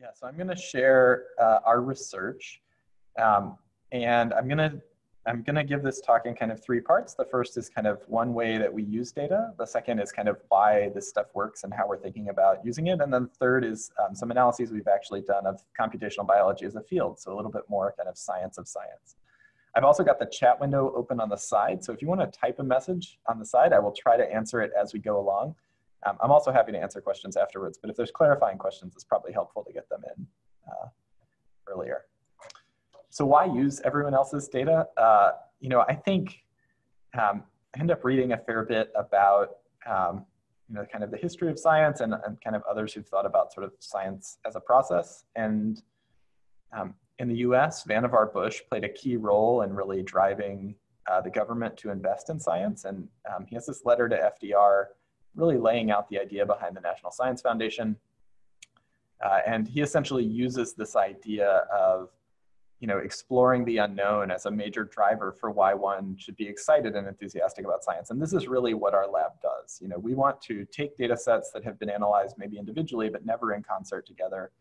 Yeah, so I'm going to share uh, our research, um, and I'm going to I'm going to give this talk in kind of three parts. The first is kind of one way that we use data. The second is kind of why this stuff works and how we're thinking about using it. And then the third is um, some analyses we've actually done of computational biology as a field. So a little bit more kind of science of science. I've also got the chat window open on the side. So if you want to type a message on the side, I will try to answer it as we go along. Um, I'm also happy to answer questions afterwards, but if there's clarifying questions, it's probably helpful to get them in uh, earlier. So why use everyone else's data? Uh, you know, I think um, I end up reading a fair bit about, um, you know, kind of the history of science and, and kind of others who've thought about sort of science as a process. And um, in the US, Vannevar Bush played a key role in really driving uh, the government to invest in science. And um, he has this letter to FDR really laying out the idea behind the National Science Foundation. Uh, and he essentially uses this idea of you know, exploring the unknown as a major driver for why one should be excited and enthusiastic about science. And this is really what our lab does. You know, we want to take data sets that have been analyzed maybe individually, but never in concert together,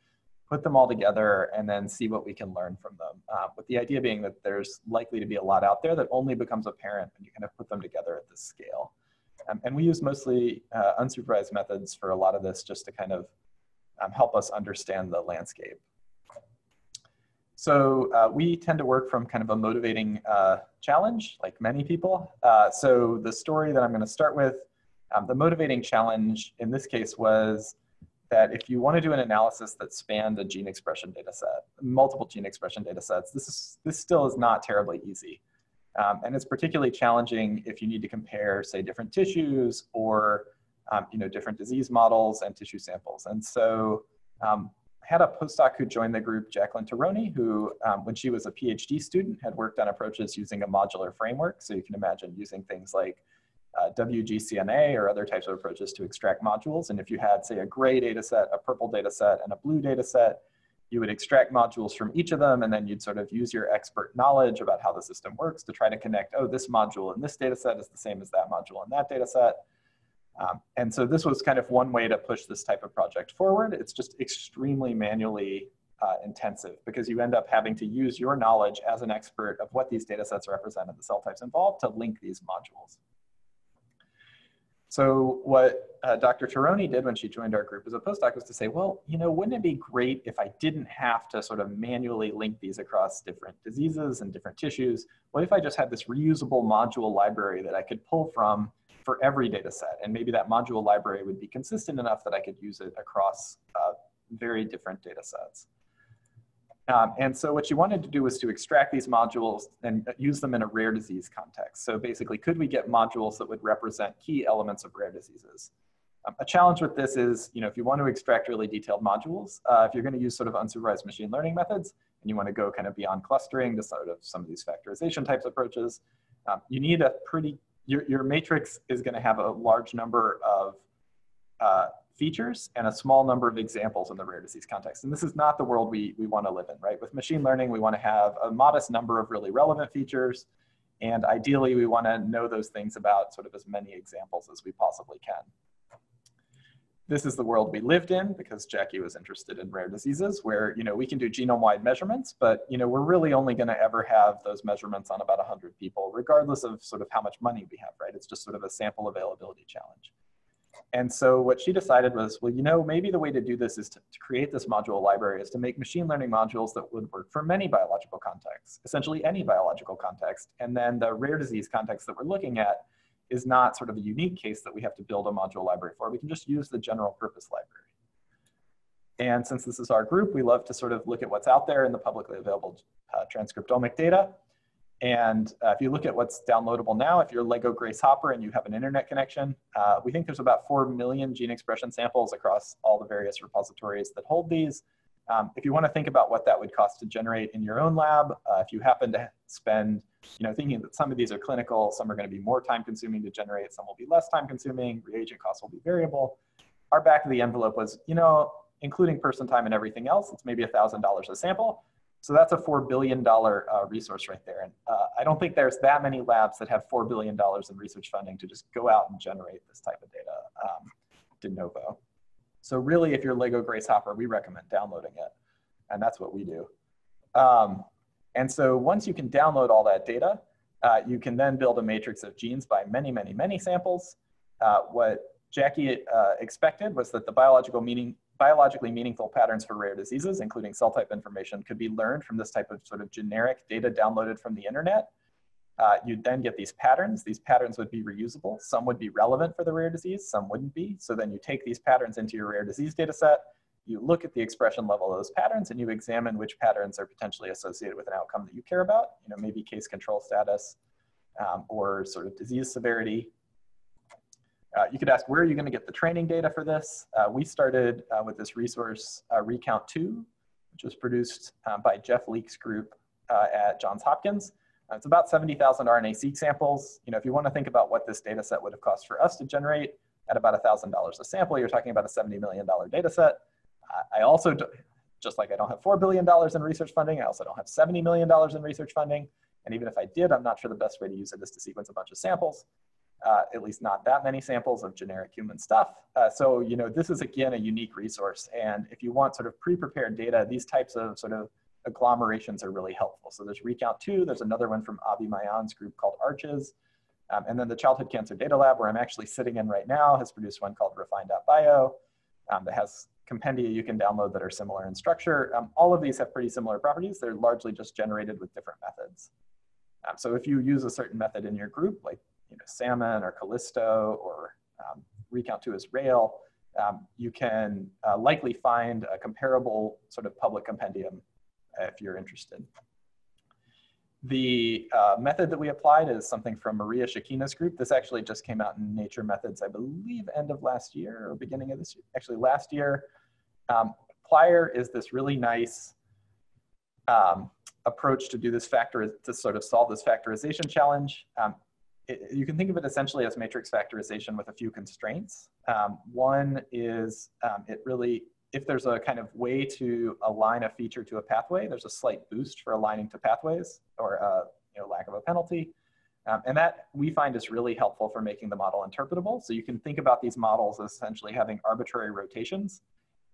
put them all together and then see what we can learn from them. Uh, with the idea being that there's likely to be a lot out there that only becomes apparent when you kind of put them together at this scale. Um, and we use mostly uh, unsupervised methods for a lot of this just to kind of um, help us understand the landscape. So uh, we tend to work from kind of a motivating uh, challenge, like many people. Uh, so the story that I'm going to start with, um, the motivating challenge in this case was that if you want to do an analysis that spanned a gene expression data set, multiple gene expression data sets, this, is, this still is not terribly easy. Um, and it's particularly challenging if you need to compare, say, different tissues or um, you know, different disease models and tissue samples. And so um, had a postdoc who joined the group, Jaclyn Taroni, who, um, when she was a PhD student, had worked on approaches using a modular framework. So you can imagine using things like uh, WGCNA or other types of approaches to extract modules. And if you had, say, a gray data set, a purple data set, and a blue data set, you would extract modules from each of them, and then you'd sort of use your expert knowledge about how the system works to try to connect, oh, this module in this data set is the same as that module in that data set. Um, and so this was kind of one way to push this type of project forward. It's just extremely manually uh, intensive because you end up having to use your knowledge as an expert of what these data sets represent and the cell types involved to link these modules. So what uh, Dr. Taroni did when she joined our group as a postdoc was to say, well, you know, wouldn't it be great if I didn't have to sort of manually link these across different diseases and different tissues? What if I just had this reusable module library that I could pull from for every data set. And maybe that module library would be consistent enough that I could use it across uh, very different data sets. Um, and so what you wanted to do was to extract these modules and use them in a rare disease context. So basically, could we get modules that would represent key elements of rare diseases? Um, a challenge with this is, you know, if you want to extract really detailed modules, uh, if you're going to use sort of unsupervised machine learning methods, and you want to go kind of beyond clustering to sort of some of these factorization types approaches, um, you need a pretty your, your matrix is going to have a large number of uh, features and a small number of examples in the rare disease context. And this is not the world we, we want to live in, right? With machine learning, we want to have a modest number of really relevant features. And ideally, we want to know those things about sort of as many examples as we possibly can this is the world we lived in because Jackie was interested in rare diseases where, you know, we can do genome-wide measurements, but, you know, we're really only going to ever have those measurements on about 100 people, regardless of sort of how much money we have, right? It's just sort of a sample availability challenge. And so what she decided was, well, you know, maybe the way to do this is to, to create this module library is to make machine learning modules that would work for many biological contexts, essentially any biological context. And then the rare disease context that we're looking at is not sort of a unique case that we have to build a module library for. We can just use the general purpose library. And since this is our group, we love to sort of look at what's out there in the publicly available uh, transcriptomic data. And uh, if you look at what's downloadable now, if you're Lego Grace Hopper and you have an internet connection, uh, we think there's about 4 million gene expression samples across all the various repositories that hold these. Um, if you want to think about what that would cost to generate in your own lab, uh, if you happen to spend, you know, thinking that some of these are clinical, some are going to be more time consuming to generate, some will be less time consuming, reagent costs will be variable. Our back of the envelope was, you know, including person time and everything else, it's maybe $1,000 a sample. So that's a $4 billion uh, resource right there. And uh, I don't think there's that many labs that have $4 billion in research funding to just go out and generate this type of data um, de novo. So really, if you're Lego Grace Hopper, we recommend downloading it. And that's what we do. Um, and so once you can download all that data, uh, you can then build a matrix of genes by many, many, many samples. Uh, what Jackie uh, expected was that the biological meaning, biologically meaningful patterns for rare diseases, including cell type information, could be learned from this type of sort of generic data downloaded from the internet. Uh, you'd then get these patterns. These patterns would be reusable. Some would be relevant for the rare disease, some wouldn't be. So then you take these patterns into your rare disease data set, you look at the expression level of those patterns and you examine which patterns are potentially associated with an outcome that you care about, you know, maybe case control status um, or sort of disease severity. Uh, you could ask, where are you gonna get the training data for this? Uh, we started uh, with this resource, uh, Recount2, which was produced uh, by Jeff Leek's group uh, at Johns Hopkins. it's about 70,000 RNA-seq samples. You know, if you wanna think about what this data set would have cost for us to generate, at about $1,000 a sample, you're talking about a $70 million data set. I also, just like I don't have $4 billion in research funding, I also don't have $70 million in research funding. And even if I did, I'm not sure the best way to use it is to sequence a bunch of samples, uh, at least not that many samples of generic human stuff. Uh, so, you know, this is again a unique resource. And if you want sort of pre-prepared data, these types of sort of agglomerations are really helpful. So there's Recount2, there's another one from Avi Ma'ayan's group called ARCHES. Um, and then the Childhood Cancer Data Lab, where I'm actually sitting in right now, has produced one called Refine.bio um, that has compendia you can download that are similar in structure. Um, all of these have pretty similar properties. They're largely just generated with different methods. Um, so if you use a certain method in your group, like you know, Salmon or kallisto or um, Recount to Israel, um, you can uh, likely find a comparable sort of public compendium if you're interested. The uh, method that we applied is something from Maria Chikina's group. This actually just came out in Nature Methods, I believe, end of last year or beginning of this year, actually last year. Um, PLIER is this really nice um, approach to do this factor, to sort of solve this factorization challenge. Um, it, you can think of it essentially as matrix factorization with a few constraints. Um, one is um, it really if there's a kind of way to align a feature to a pathway, there's a slight boost for aligning to pathways or uh, you know, lack of a penalty. Um, and that we find is really helpful for making the model interpretable. So you can think about these models as essentially having arbitrary rotations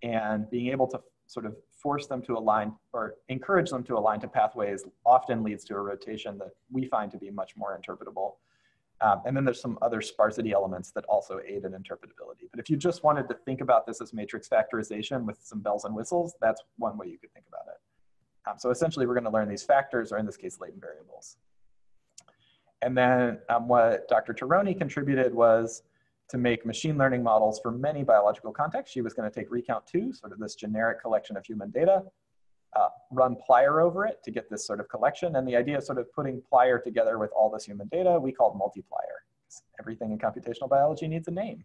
and being able to sort of force them to align or encourage them to align to pathways often leads to a rotation that we find to be much more interpretable. Um, and then there's some other sparsity elements that also aid in interpretability. But if you just wanted to think about this as matrix factorization with some bells and whistles, that's one way you could think about it. Um, so essentially, we're going to learn these factors, or in this case, latent variables. And then um, what Dr. Taroni contributed was to make machine learning models for many biological contexts. She was going to take Recount2, sort of this generic collection of human data, uh, run PLIER over it to get this sort of collection. And the idea of sort of putting PLIER together with all this human data, we called MultiPLIER. Everything in computational biology needs a name.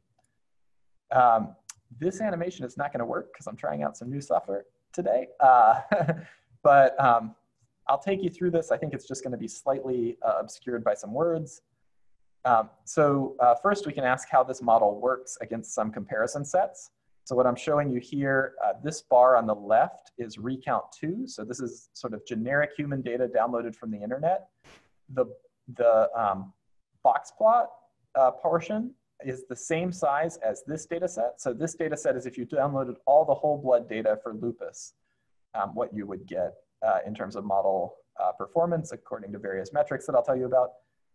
Um, this animation is not going to work because I'm trying out some new software today. Uh, but um, I'll take you through this. I think it's just going to be slightly uh, obscured by some words. Um, so uh, first, we can ask how this model works against some comparison sets. So what I'm showing you here, uh, this bar on the left is Recount2. So this is sort of generic human data downloaded from the internet. The, the um, box plot uh, portion is the same size as this data set. So this data set is if you downloaded all the whole blood data for lupus, um, what you would get uh, in terms of model uh, performance according to various metrics that I'll tell you about.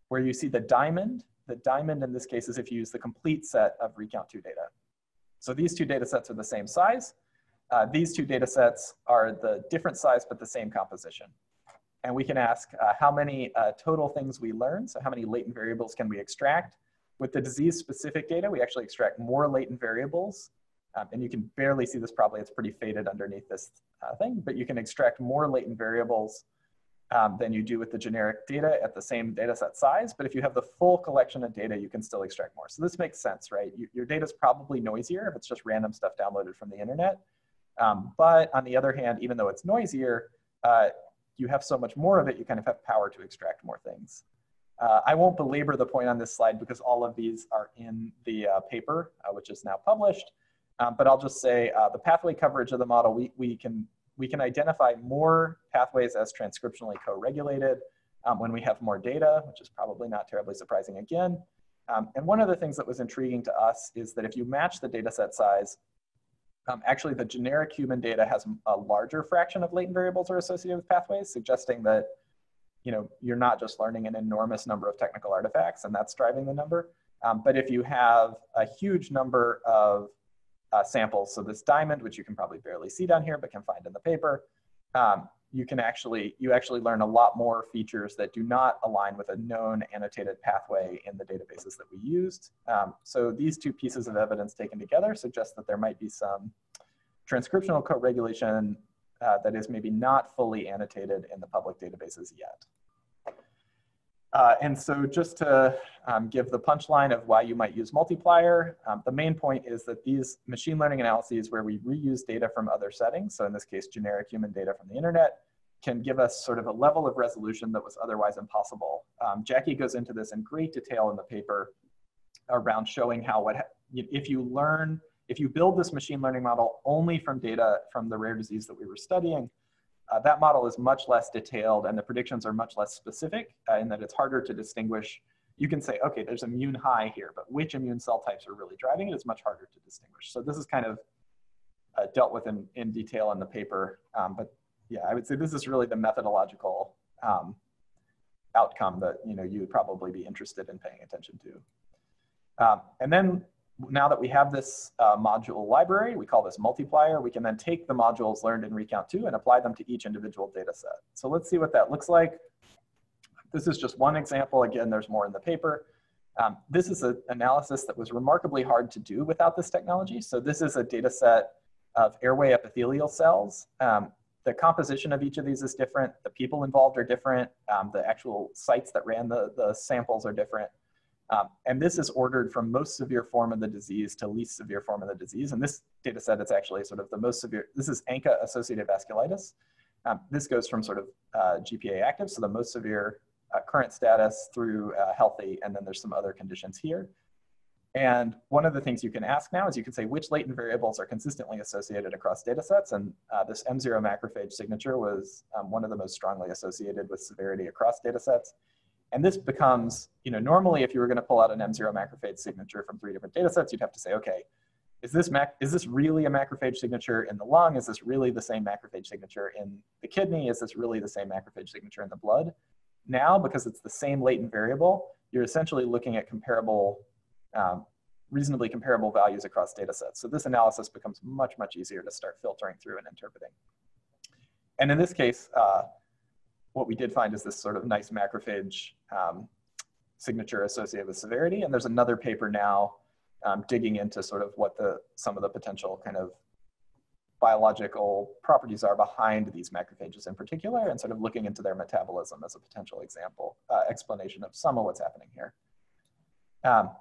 Where you see the diamond, the diamond in this case is if you use the complete set of Recount2 data. So these two data sets are the same size. Uh, these two data sets are the different size but the same composition. And we can ask uh, how many uh, total things we learn, so how many latent variables can we extract. With the disease-specific data, we actually extract more latent variables. Um, and you can barely see this probably, it's pretty faded underneath this uh, thing, but you can extract more latent variables um, than you do with the generic data at the same data set size. But if you have the full collection of data, you can still extract more. So this makes sense, right? You, your data is probably noisier if it's just random stuff downloaded from the internet. Um, but on the other hand, even though it's noisier, uh, you have so much more of it, you kind of have power to extract more things. Uh, I won't belabor the point on this slide because all of these are in the uh, paper, uh, which is now published. Um, but I'll just say uh, the pathway coverage of the model, we, we can we can identify more pathways as transcriptionally co-regulated um, when we have more data, which is probably not terribly surprising again. Um, and one of the things that was intriguing to us is that if you match the data set size Um, actually, the generic human data has a larger fraction of latent variables are associated with pathways, suggesting that you know, you're not just learning an enormous number of technical artifacts and that's driving the number. Um, but if you have a huge number of uh, samples, so this diamond, which you can probably barely see down here, but can find in the paper, um, you can actually, you actually learn a lot more features that do not align with a known annotated pathway in the databases that we used. Um, so these two pieces of evidence taken together suggest that there might be some transcriptional co-regulation uh, that is maybe not fully annotated in the public databases yet. Uh, and so just to um, give the punchline of why you might use MultiPLIER, um, the main point is that these machine learning analyses where we reuse data from other settings, so in this case, generic human data from the internet, can give us sort of a level of resolution that was otherwise impossible. Um, Jackie goes into this in great detail in the paper around showing how what if you learn, if you build this machine learning model only from data from the rare disease that we were studying, uh, that model is much less detailed and the predictions are much less specific uh, in that it's harder to distinguish. You can say, okay, there's immune high here, but which immune cell types are really driving it is much harder to distinguish. So this is kind of uh, dealt with in, in detail in the paper. Um, but yeah, I would say this is really the methodological um, outcome that you know you would probably be interested in paying attention to. Um, and then now that we have this uh, module library, we call this MultiPLIER, we can then take the modules learned in Recount 2 and apply them to each individual data set. So let's see what that looks like. This is just one example. Again, there's more in the paper. Um, this is an analysis that was remarkably hard to do without this technology. So this is a data set of airway epithelial cells. Um, the composition of each of these is different. The people involved are different. Um, the actual sites that ran the, the samples are different. Um, and this is ordered from most severe form of the disease to least severe form of the disease. And this data set is actually sort of the most severe, this is ANCA associated vasculitis. Um, this goes from sort of uh, GPA active, so the most severe uh, current status through uh, healthy, and then there's some other conditions here. And one of the things you can ask now is you can say which latent variables are consistently associated across data sets. And uh, this M0 macrophage signature was um, one of the most strongly associated with severity across data sets. And this becomes, you know, normally if you were going to pull out an M0 macrophage signature from three different data sets, you'd have to say, okay, is this, mac is this really a macrophage signature in the lung? Is this really the same macrophage signature in the kidney? Is this really the same macrophage signature in the blood? Now, because it's the same latent variable, you're essentially looking at comparable, um, reasonably comparable values across data sets. So this analysis becomes much, much easier to start filtering through and interpreting. And in this case, uh, what we did find is this sort of nice macrophage um, signature associated with severity. And there's another paper now um, digging into sort of what the some of the potential kind of biological properties are behind these macrophages in particular, and sort of looking into their metabolism as a potential example, uh, explanation of some of what's happening here. Um,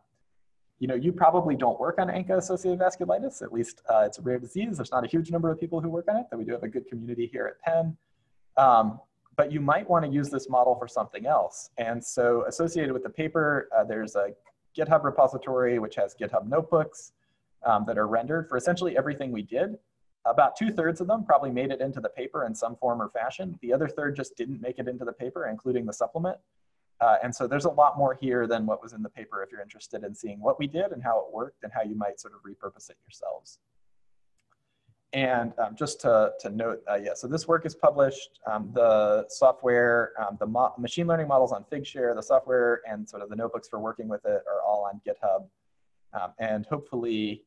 you know, you probably don't work on ANCA-associated vasculitis, at least uh, it's a rare disease. There's not a huge number of people who work on it, but we do have a good community here at Penn. Um, but you might want to use this model for something else. And so associated with the paper, uh, there's a GitHub repository which has GitHub notebooks um, that are rendered for essentially everything we did. About two thirds of them probably made it into the paper in some form or fashion. The other third just didn't make it into the paper, including the supplement. Uh, and so there's a lot more here than what was in the paper if you're interested in seeing what we did and how it worked and how you might sort of repurpose it yourselves. And um, just to, to note, uh, yeah, so this work is published. Um, the software, um, the machine learning models on Figshare, the software and sort of the notebooks for working with it are all on GitHub. Um, and hopefully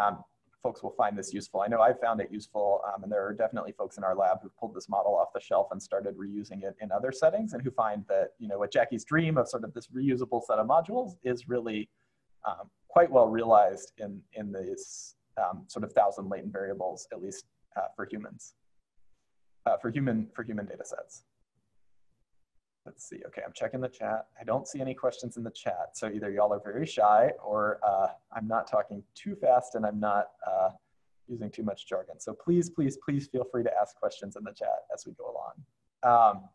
um, folks will find this useful. I know I found it useful um, and there are definitely folks in our lab who pulled this model off the shelf and started reusing it in other settings and who find that, you know, what Jackie's dream of sort of this reusable set of modules is really quite well realized in, in this um, sort of thousand latent variables, at least uh, for humans, uh, for human for human data sets. Let's see. Okay, I'm checking the chat. I don't see any questions in the chat. So either y'all are very shy or uh, I'm not talking too fast and I'm not uh, using too much jargon. So please, please, please feel free to ask questions in the chat as we go along. Um,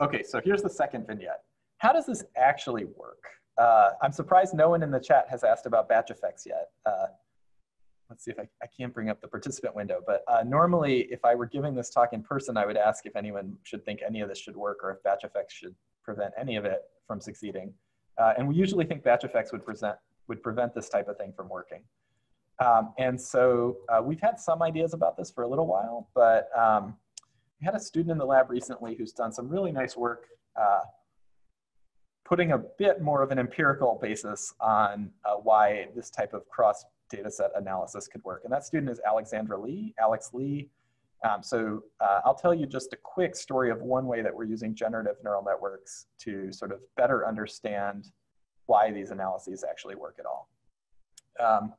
okay, so here's the second vignette. How does this actually work? Uh, I'm surprised no one in the chat has asked about batch effects yet. Uh, let's see if I, I can't bring up the participant window, but uh, normally if I were giving this talk in person, I would ask if anyone should think any of this should work or if batch effects should prevent any of it from succeeding. Uh, and we usually think batch effects would, present, would prevent this type of thing from working. Um, and so uh, we've had some ideas about this for a little while, but um, we had a student in the lab recently who's done some really nice work uh, putting a bit more of an empirical basis on uh, why this type of cross dataset analysis could work. And that student is Alexandra Lee, Alex Lee. Um, so uh, I'll tell you just a quick story of one way that we're using generative neural networks to sort of better understand why these analyses actually work at all. Um,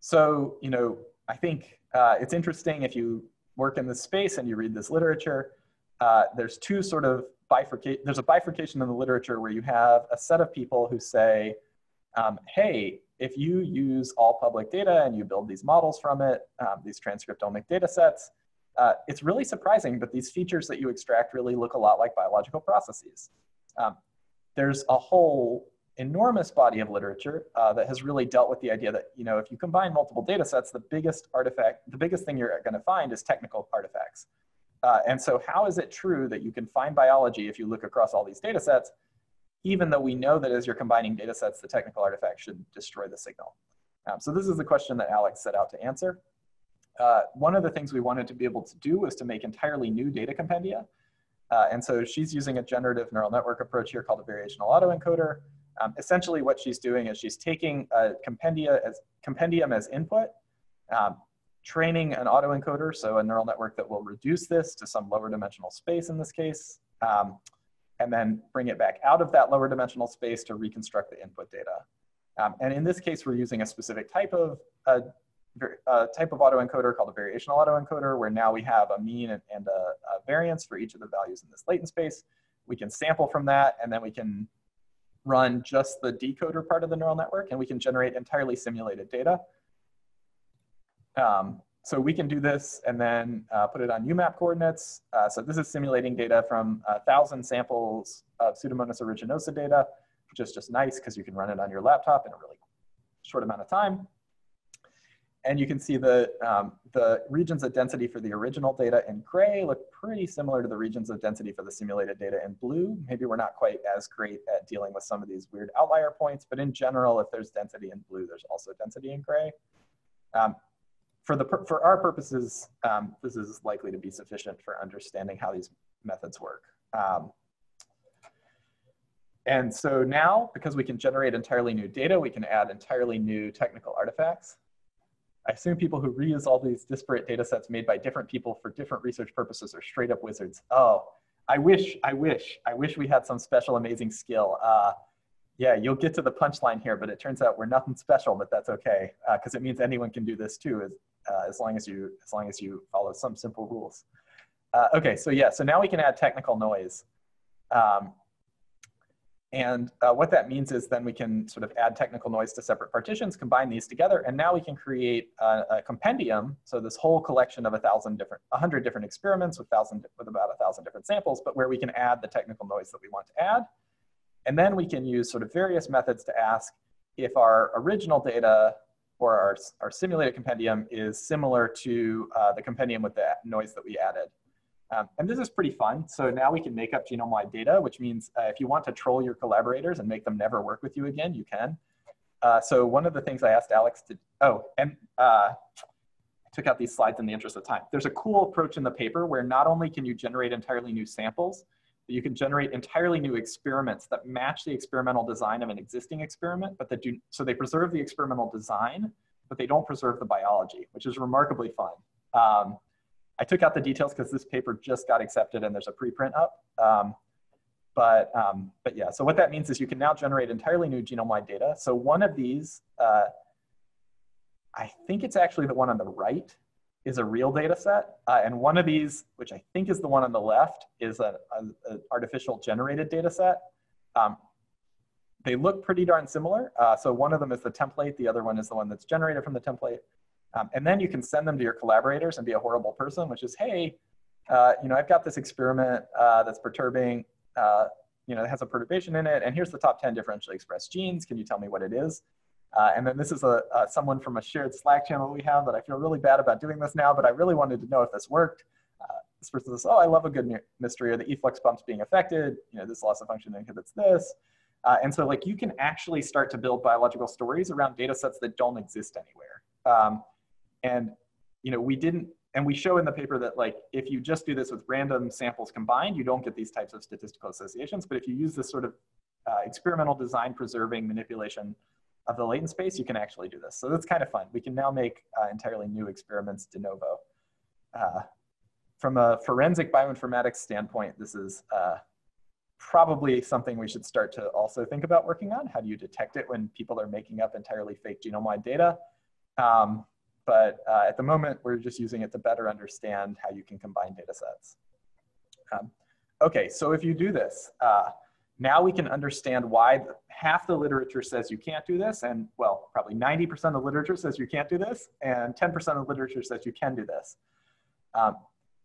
so, you know, I think uh, it's interesting if you work in this space and you read this literature, uh, there's two sort of bifurcate, there's a bifurcation in the literature where you have a set of people who say, um, hey, if you use all public data and you build these models from it, um, these transcriptomic data sets, uh, it's really surprising, but these features that you extract really look a lot like biological processes. Um, there's a whole enormous body of literature uh, that has really dealt with the idea that you know if you combine multiple data sets, the biggest artifact, the biggest thing you're going to find is technical artifacts. Uh, and so how is it true that you can find biology if you look across all these data sets, even though we know that as you're combining data sets, the technical artifact should destroy the signal? Um, so this is the question that Alex set out to answer. Uh, one of the things we wanted to be able to do was to make entirely new data compendia. Uh, and so she's using a generative neural network approach here called a variational autoencoder. Um, essentially what she's doing is she's taking a compendia as, compendium as input, um, training an autoencoder, so a neural network that will reduce this to some lower dimensional space in this case, um, and then bring it back out of that lower dimensional space to reconstruct the input data. Um, and in this case, we're using a specific type of uh, a type of autoencoder called a variational autoencoder, where now we have a mean and, and a, a, variance for each of the values in this latent space. We can sample from that, and then we can run just the decoder part of the neural network, and we can generate entirely simulated data. Um, so we can do this and then uh, put it on UMAP coordinates. Uh, so this is simulating data from a thousand samples of Pseudomonas aeruginosa data, which is just nice because you can run it on your laptop in a really short amount of time. And you can see the, um, the regions of density for the original data in gray look pretty similar to the regions of density for the simulated data in blue. Maybe we're not quite as great at dealing with some of these weird outlier points, but in general, if there's density in blue, there's also density in gray. Um, for, the, for our purposes, um, this is likely to be sufficient for understanding how these methods work. Um, and so now, because we can generate entirely new data, we can add entirely new technical artifacts. I assume people who reuse all these disparate data sets made by different people for different research purposes are straight up wizards. Oh, I wish, I wish, I wish we had some special amazing skill. Uh, yeah, you'll get to the punchline here, but it turns out we're nothing special, but that's okay, because uh, it means anyone can do this too, as, uh, as, long as you, as long as you follow some simple rules. Uh, okay, so yeah, so now we can add technical noise. Um, and uh, what that means is then we can sort of add technical noise to separate partitions, combine these together, and now we can create a, a compendium. So this whole collection of a thousand different, a hundred different experiments with thousand with about a thousand different samples, but where we can add the technical noise that we want to add. And then we can use sort of various methods to ask if our original data our, our simulated compendium is similar to uh, the compendium with the noise that we added. Um, and this is pretty fun. So now we can make up genome-wide data, which means uh, if you want to troll your collaborators and make them never work with you again, you can. Uh, so one of the things I asked Alex to, oh, and uh, I took out these slides in the interest of time. There's a cool approach in the paper where not only can you generate entirely new samples, you can generate entirely new experiments that match the experimental design of an existing experiment, but that do, so they preserve the experimental design, but they don't preserve the biology, which is remarkably fun. Um, I took out the details because this paper just got accepted and there's a preprint up. Um, but, um, but yeah, so what that means is you can now generate entirely new genome-wide data. So one of these, uh, I think it's actually the one on the right, is a real data set. Uh, and one of these, which I think is the one on the left, is an artificial generated data set. Um, they look pretty darn similar. Uh, so one of them is the template, the other one is the one that's generated from the template. Um, and then you can send them to your collaborators and be a horrible person, which is, hey, uh, you know, I've got this experiment uh, that's perturbing, uh, you know, it has a perturbation in it, and here's the top 10 differentially expressed genes. Can you tell me what it is? Uh, and then this is a, someone from a shared Slack channel we have that I feel really bad about doing this now, but I really wanted to know if this worked. Uh, this person says, oh, I love a good mystery, or the efflux pumps being affected. You know, this loss of function inhibits this. Uh, and so like you can actually start to build biological stories around data sets that don't exist anywhere. Um, and you know, we didn't, and we show in the paper that like if you just do this with random samples combined, you don't get these types of statistical associations. But if you use this sort of uh, experimental design preserving manipulation of the latent space, you can actually do this. So that's kind of fun. We can now make uh, entirely new experiments de novo. Uh, from a forensic bioinformatics standpoint, this is uh, probably something we should start to also think about working on. How do you detect it when people are making up entirely fake genome-wide data? Um, but uh, at the moment, we're just using it to better understand how you can combine data sets. Um, okay, so if you do this, uh, now we can understand why half the literature says you can't do this, and well, probably 90% of the literature says you can't do this, and 10% of the literature says you can do this. Um,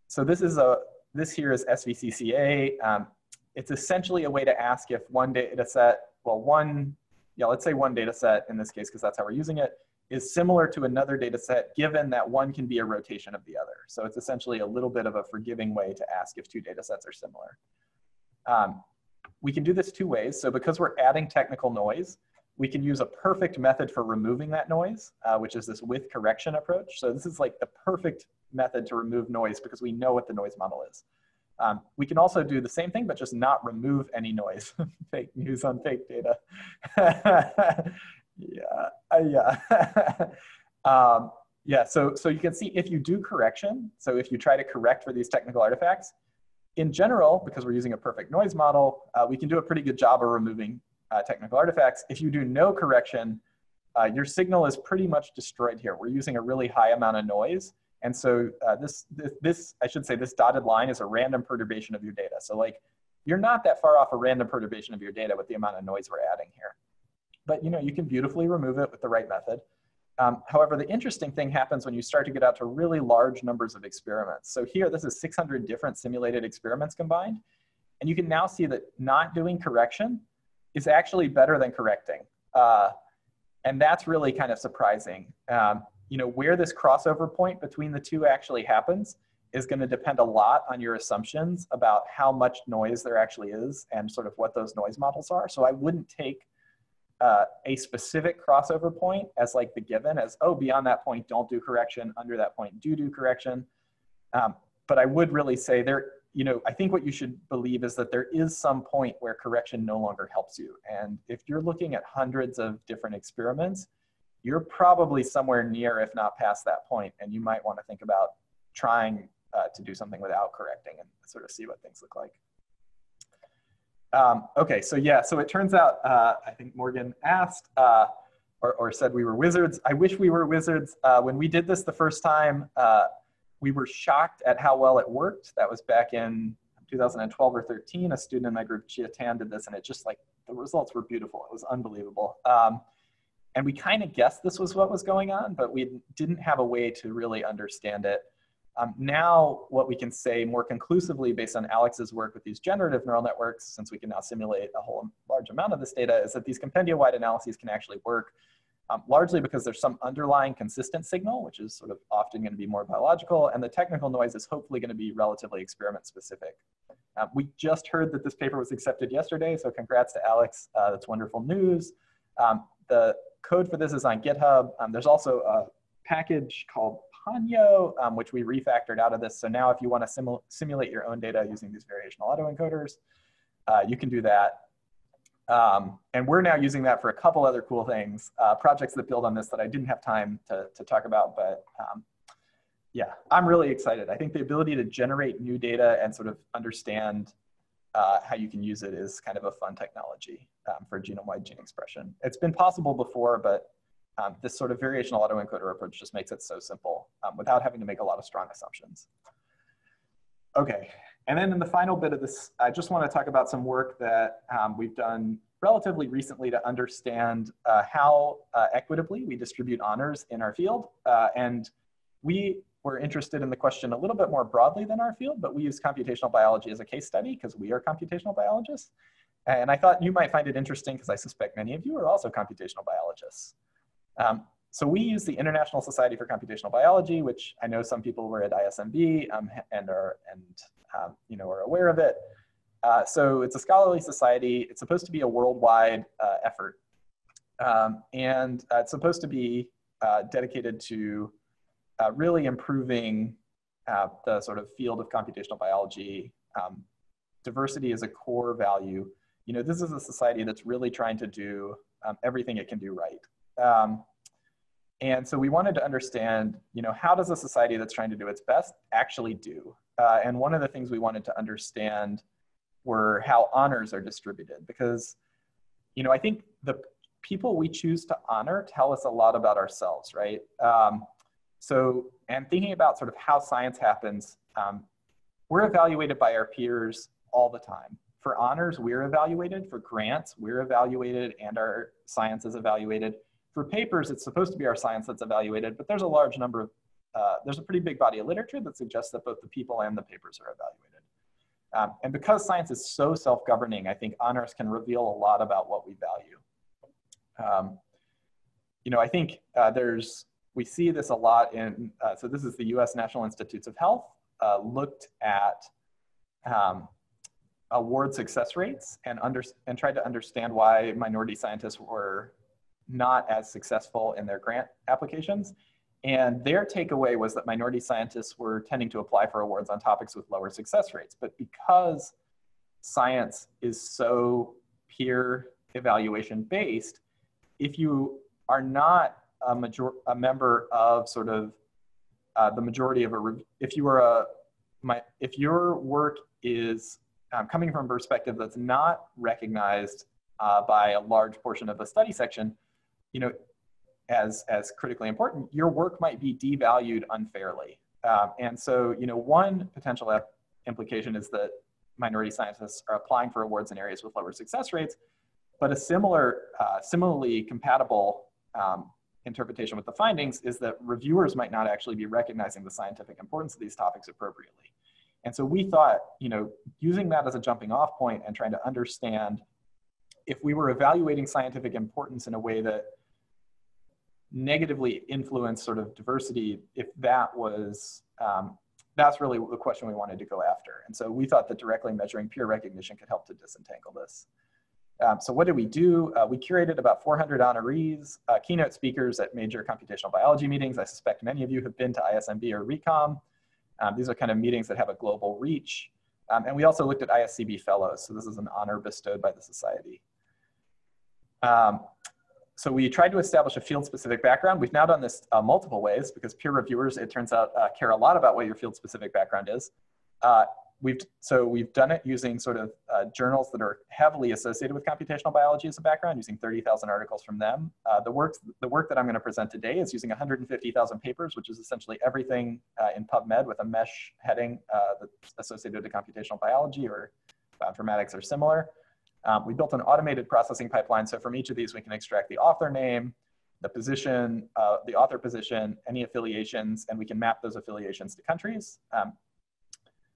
so this is a, this here is SVCCA. Um, it's essentially a way to ask if one data set, well, one, yeah, let's say one data set in this case, because that's how we're using it, is similar to another data set given that one can be a rotation of the other. So it's essentially a little bit of a forgiving way to ask if two data sets are similar. Um, we can do this two ways. So because we're adding technical noise, we can use a perfect method for removing that noise, uh, which is this with correction approach. So this is like the perfect method to remove noise because we know what the noise model is. Um, we can also do the same thing, but just not remove any noise. fake news on fake data. yeah, uh, yeah. um, yeah, so, so you can see if you do correction, so if you try to correct for these technical artifacts, in general, because we're using a perfect noise model, uh, we can do a pretty good job of removing uh, technical artifacts. If you do no correction, uh, your signal is pretty much destroyed here. We're using a really high amount of noise. And so uh, this, this, this, I should say, this dotted line is a random perturbation of your data. So like, you're not that far off a random perturbation of your data with the amount of noise we're adding here. But you know, you can beautifully remove it with the right method. Um, however, the interesting thing happens when you start to get out to really large numbers of experiments. So here, this is 600 different simulated experiments combined. And you can now see that not doing correction is actually better than correcting. Uh, and that's really kind of surprising. Um, you know, where this crossover point between the two actually happens is going to depend a lot on your assumptions about how much noise there actually is and sort of what those noise models are. So I wouldn't take uh, a specific crossover point as like the given as, oh, beyond that point, don't do correction. Under that point, do do correction. Um, but I would really say there, you know, I think what you should believe is that there is some point where correction no longer helps you. And if you're looking at hundreds of different experiments, you're probably somewhere near, if not past that point, and you might want to think about trying uh, to do something without correcting and sort of see what things look like. Um, okay, so yeah, so it turns out, uh, I think Morgan asked uh, or, or, said we were wizards. I wish we were wizards. Uh, when we did this the first time, uh, we were shocked at how well it worked. That was back in 2012 or 13. A student in my group, Jie Tan, did this, and it just like, the results were beautiful. It was unbelievable. Um, and we kind of guessed this was what was going on, but we didn't have a way to really understand it. Um, now, what we can say more conclusively based on Alex's work with these generative neural networks, since we can now simulate a whole large amount of this data, is that these compendia-wide analyses can actually work um, largely because there's some underlying consistent signal, which is sort of often going to be more biological, and the technical noise is hopefully going to be relatively experiment specific. Um, we just heard that this paper was accepted yesterday, so congrats to Alex. Uh, that's wonderful news. Um, the code for this is on GitHub. Um, there's also a package called Um, which we refactored out of this. So now if you want to simu simulate your own data using these variational autoencoders, uh, you can do that. Um, and we're now using that for a couple other cool things, uh, projects that build on this that I didn't have time to, to talk about, but um, yeah, I'm really excited. I think the ability to generate new data and sort of understand uh, how you can use it is kind of a fun technology um, for genome-wide gene expression. It's been possible before, but um, this sort of variational autoencoder approach just makes it so simple um, without having to make a lot of strong assumptions. Okay, and then in the final bit of this, I just want to talk about some work that um, we've done relatively recently to understand uh, how uh, equitably we distribute honors in our field. Uh, and we were interested in the question a little bit more broadly than our field, but we use computational biology as a case study because we are computational biologists. And I thought you might find it interesting because I suspect many of you are also computational biologists. Um, so we use the International Society for Computational Biology, which I know some people were at ISMB um, and are and um, you know are aware of it. Uh, so it's a scholarly society. It's supposed to be a worldwide uh, effort, um, and uh, it's supposed to be uh, dedicated to uh, really improving uh, the sort of field of computational biology. Um, diversity is a core value. You know, this is a society that's really trying to do um, everything it can do right. Um, and so we wanted to understand, you know, how does a society that's trying to do its best actually do? Uh, and one of the things we wanted to understand were how honors are distributed because, you know, I think the people we choose to honor tell us a lot about ourselves, right? Um, so, and thinking about sort of how science happens, um, we're evaluated by our peers all the time. For honors, we're evaluated. For grants, we're evaluated and our science is evaluated. For papers, it's supposed to be our science that's evaluated, but there's a large number of, uh, there's a pretty big body of literature that suggests that both the people and the papers are evaluated. Um, and because science is so self-governing, I think honors can reveal a lot about what we value. Um, you know, I think uh, there's, we see this a lot in, uh, so this is the US National Institutes of Health, uh, looked at um, award success rates and, under, and tried to understand why minority scientists were not as successful in their grant applications. And their takeaway was that minority scientists were tending to apply for awards on topics with lower success rates. But because science is so peer evaluation based, if you are not a, major, a member of sort of uh, the majority of a, if you are a, my, if your work is um, coming from a perspective that's not recognized uh, by a large portion of the study section, you know, as, as critically important, your work might be devalued unfairly. Um, and so, you know, one potential implication is that minority scientists are applying for awards in areas with lower success rates, but a similar, uh, similarly compatible um, interpretation with the findings is that reviewers might not actually be recognizing the scientific importance of these topics appropriately. And so we thought, you know, using that as a jumping off point and trying to understand if we were evaluating scientific importance in a way that negatively influence sort of diversity, if that was, um, that's really the question we wanted to go after. And so we thought that directly measuring peer recognition could help to disentangle this. Um, so what did we do? Uh, we curated about 400 honorees, uh, keynote speakers at major computational biology meetings. I suspect many of you have been to ISMB or RECOMB. Um, these are kind of meetings that have a global reach. Um, and we also looked at ISCB fellows. So this is an honor bestowed by the society. So we tried to establish a field-specific background. We've now done this uh, multiple ways because peer reviewers, it turns out, uh, care a lot about what your field-specific background is. Uh, we've so we've done it using sort of uh, journals that are heavily associated with computational biology as a background, using 30,000 articles from them. Uh, the work the work that I'm going to present today is using 150,000 papers, which is essentially everything uh, in PubMed with a MeSH heading that's associated to computational biology or bioinformatics or similar. Um, we built an automated processing pipeline. So from each of these, we can extract the author name, the position, uh, the author position, any affiliations, and we can map those affiliations to countries. Um,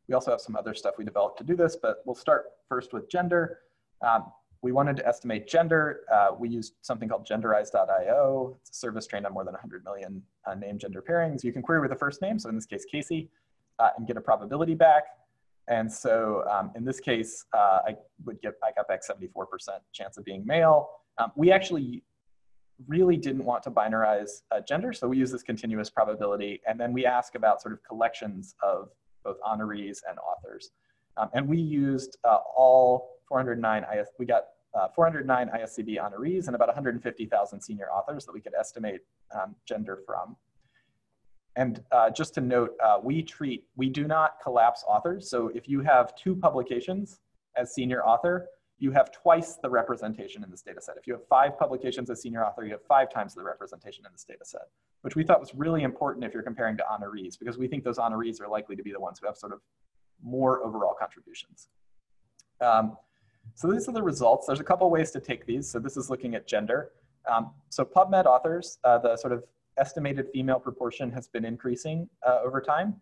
we also have some other stuff we developed to do this, but we'll start first with gender. Um, we wanted to estimate gender. Uh, we used something called genderize.io. It's a service trained on more than 100 million uh, name gender pairings. You can query with the first name, so in this case, Casey, uh, and get a probability back. And so um, in this case, uh, I would get, I got back 74% chance of being male. Um, we actually really didn't want to binarize uh, gender, so we use this continuous probability, and then we ask about sort of collections of both honorees and authors. Um, and we used uh, all 409 IS, we got uh, 409 ISCB honorees and about 150,000 senior authors that we could estimate um, gender from. And uh, just to note, uh, we treat, we do not collapse authors. So if you have two publications as senior author, you have twice the representation in this data set. If you have five publications as senior author, you have five times the representation in this data set, which we thought was really important if you're comparing to honorees, because we think those honorees are likely to be the ones who have sort of more overall contributions. Um, so these are the results. There's a couple ways to take these. So this is looking at gender. Um, so PubMed authors, uh, the sort of estimated female proportion has been increasing uh, over time.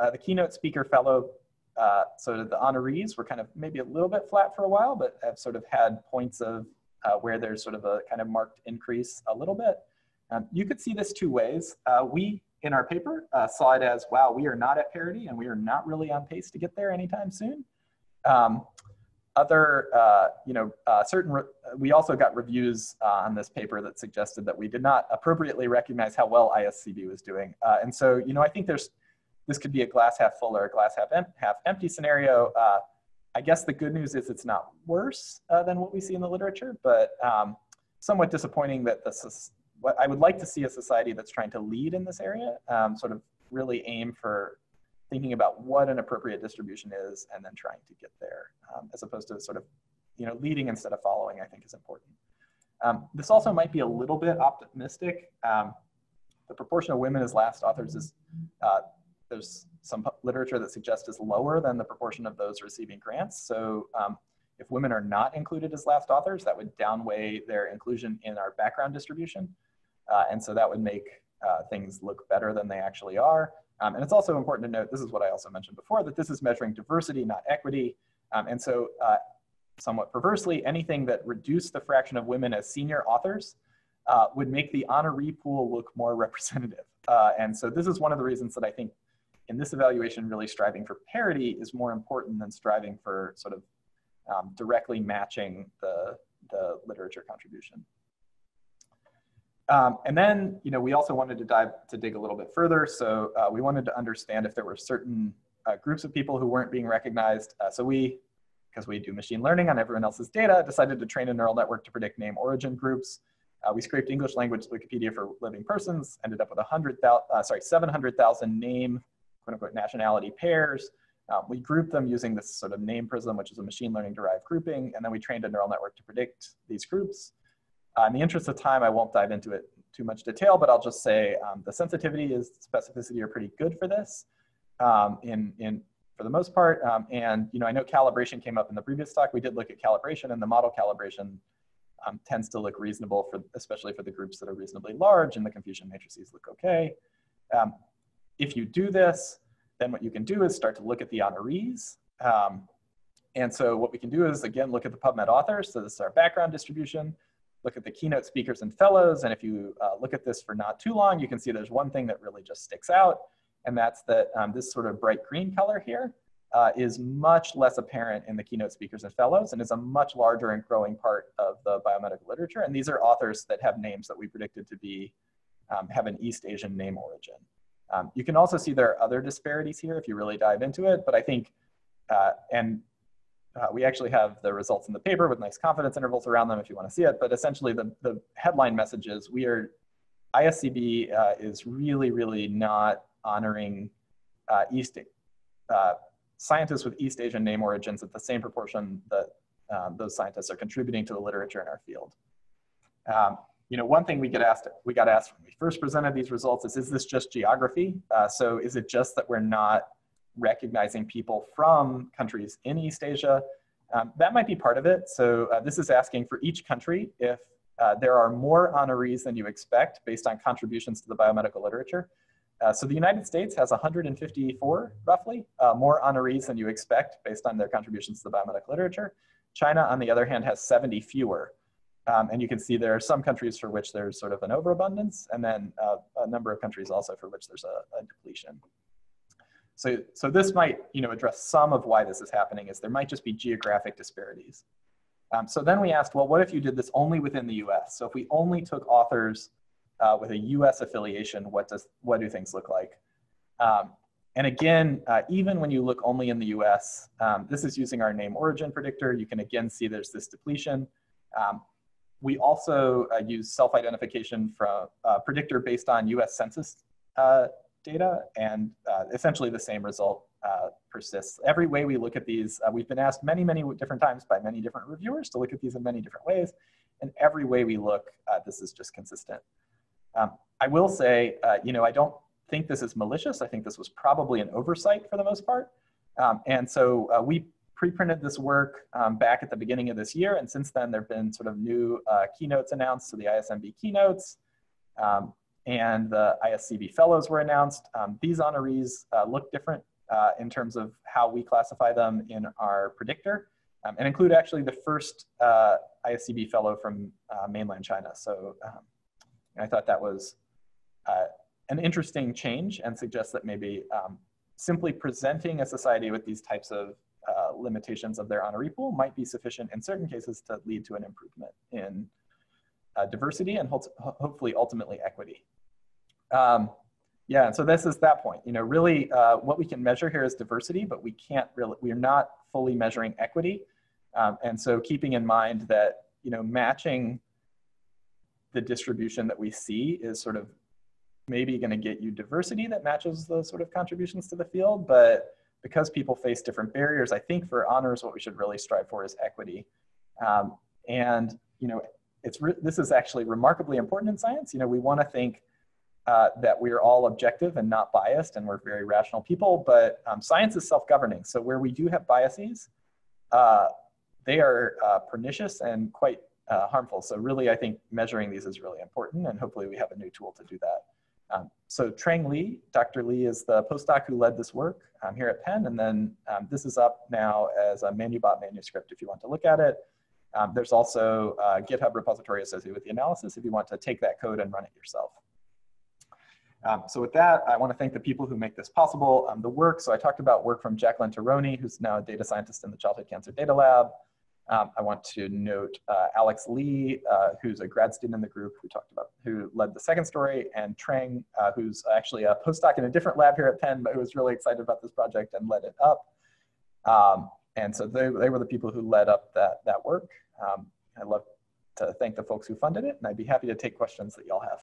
Uh, the keynote speaker fellow, uh, of the honorees were kind of maybe a little bit flat for a while, but have sort of had points of uh, where there's sort of a kind of marked increase a little bit. Um, you could see this two ways. Uh, we, in our paper, uh, saw it as, wow, we are not at parity and we are not really on pace to get there anytime soon. Um, other, uh, you know, uh, certain, we also got reviews uh, on this paper that suggested that we did not appropriately recognize how well ISCB was doing. Uh, and so, you know, I think there's, this could be a glass half full or a glass half, em half empty scenario. Uh, I guess the good news is it's not worse uh, than what we see in the literature, but um, somewhat disappointing that this is, what I would like to see a society that's trying to lead in this area, um, sort of really aim for thinking about what an appropriate distribution is and then trying to get there, um, as opposed to sort of, you know, leading instead of following, I think is important. Um, this also might be a little bit optimistic. Um, the proportion of women as last authors is, uh, there's some literature that suggests is lower than the proportion of those receiving grants. So um, if women are not included as last authors, that would downweigh their inclusion in our background distribution. Uh, and so that would make uh, things look better than they actually are. Um, and it's also important to note, this is what I also mentioned before, that this is measuring diversity, not equity. Um, and so uh, somewhat perversely, anything that reduced the fraction of women as senior authors uh, would make the honoree pool look more representative. Uh, and so this is one of the reasons that I think in this evaluation, really striving for parity is more important than striving for sort of um, directly matching the, the literature contribution. Um, and then, you know, we also wanted to dive to dig a little bit further. So uh, we wanted to understand if there were certain uh, groups of people who weren't being recognized. Uh, so we, because we do machine learning on everyone else's data, decided to train a neural network to predict name origin groups. Uh, we scraped English language Wikipedia for living persons, ended up with 100,000, uh, sorry, 700,000 name, quote unquote, nationality pairs. Uh, we grouped them using this sort of NamePrism, which is a machine learning derived grouping, and then we trained a neural network to predict these groups. Uh, in the interest of time, I won't dive into it too much detail, but I'll just say um, the sensitivity is specificity are pretty good for this um, in, in, for the most part. Um, and you know, I know calibration came up in the previous talk. We did look at calibration and the model calibration um, tends to look reasonable for, especially for the groups that are reasonably large and the confusion matrices look okay. Um, if you do this, then what you can do is start to look at the honorees. Um, and so what we can do is again, look at the PubMed authors. So this is our background distribution look at the keynote speakers and fellows. And if you uh, look at this for not too long, you can see there's one thing that really just sticks out. And that's that um, this sort of bright green color here uh, is much less apparent in the keynote speakers and fellows and is a much larger and growing part of the biomedical literature. And these are authors that have names that we predicted to be, um, have an East Asian name origin. Um, you can also see there are other disparities here if you really dive into it, but I think, uh, and uh, we actually have the results in the paper with nice confidence intervals around them if you want to see it. But essentially, the, the headline message is we are, ISCB uh, is really, really not honoring uh, East uh, scientists with East Asian name origins at the same proportion that um, those scientists are contributing to the literature in our field. Um, you know, one thing we get asked, we got asked when we first presented these results is, is this just geography? Uh, so is it just that we're not recognizing people from countries in East Asia. Um, that might be part of it. So uh, this is asking for each country if uh, there are more honorees than you expect based on contributions to the biomedical literature. Uh, so the United States has 154, roughly, uh, more honorees than you expect based on their contributions to the biomedical literature. China, on the other hand, has 70 fewer. Um, and you can see there are some countries for which there's sort of an overabundance, and then uh, a number of countries also for which there's a, a depletion. So, so this might you know, address some of why this is happening is there might just be geographic disparities. Um, so then we asked, well, what if you did this only within the US? So if we only took authors uh, with a US affiliation, what, does, what do things look like? Um, and again, uh, even when you look only in the US, um, this is using our name origin predictor. You can again see there's this depletion. Um, we also uh, use self-identification from uh, predictor based on US Census uh, data, and uh, essentially the same result uh, persists. Every way we look at these, uh, we've been asked many, many different times by many different reviewers to look at these in many different ways, and every way we look, uh, this is just consistent. Um, I will say, uh, you know, I don't think this is malicious. I think this was probably an oversight for the most part. Um, and so uh, we pre-printed this work um, back at the beginning of this year, and since then there have been sort of new keynotes announced, so the ISMB keynotes, um, and the ISCB fellows were announced. Um, these honorees uh, look different uh, in terms of how we classify them in our predictor um, and include actually the first uh, ISCB fellow from uh, mainland China. So um, I thought that was uh, an interesting change and suggests that maybe um, simply presenting a society with these types of uh, limitations of their honoree pool might be sufficient in certain cases to lead to an improvement in uh, diversity and ho hopefully ultimately equity. Um, yeah, so this is that point. You know, really uh, what we can measure here is diversity, but we can't really, we're not fully measuring equity. Um, and so keeping in mind that, you know, matching the distribution that we see is sort of maybe going to get you diversity that matches those sort of contributions to the field. But because people face different barriers, I think for honors, what we should really strive for is equity. Um, and, you know, it's this is actually remarkably important in science. You know, we want to think uh, that we're all objective and not biased and we're very rational people, but um, science is self-governing. So where we do have biases, uh, they are uh, pernicious and quite uh, harmful. So really, I think measuring these is really important and hopefully we have a new tool to do that. Um, so Trang Le, Dr. Le is the postdoc who led this work um, here at Penn, and then um, this is up now as a Manubot manuscript if you want to look at it. Um, there's also a GitHub repository associated with the analysis if you want to take that code and run it yourself. Um, so with that, I want to thank the people who make this possible. Um, the work, so I talked about work from Jaclyn Taroni, who's now a data scientist in the Childhood Cancer Data Lab. Um, I want to note uh, Alex Lee, uh, who's a grad student in the group who talked about, who led the second story, and Trang, uh, who's actually a postdoc in a different lab here at Penn, but who was really excited about this project and led it up. Um, and so they, they were the people who led up that, that work. Um, I'd love to thank the folks who funded it, and I'd be happy to take questions that y'all have.